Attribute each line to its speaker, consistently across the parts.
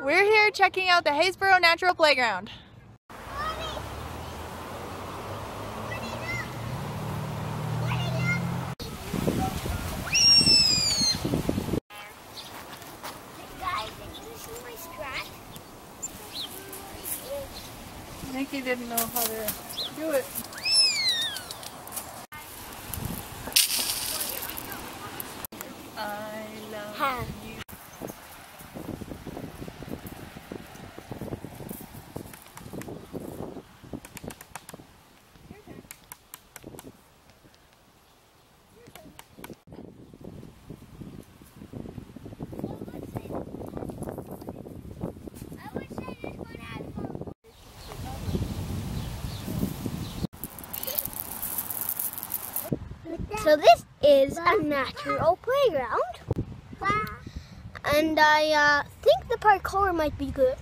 Speaker 1: We're here checking out the Haysboro Natural Playground. Nikki didn't know how to do it. I
Speaker 2: So this is a natural playground. And I uh, think the parkour might be good.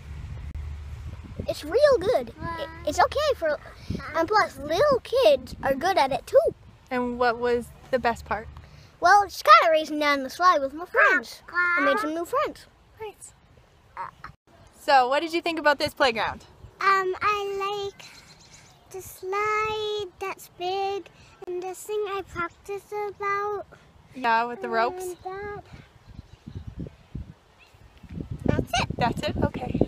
Speaker 2: It's real good. It- It's okay for, and plus little kids are good at it too.
Speaker 1: And what was the best part?
Speaker 2: Well, it's kind of racing down the slide with my friends. I made some new friends.
Speaker 1: Nice. So, what did you think about this playground?
Speaker 3: Um, I like the slide that's big and this thing I practiced about.
Speaker 1: Yeah, with the ropes.
Speaker 3: That.
Speaker 1: That's it. That's it? Okay.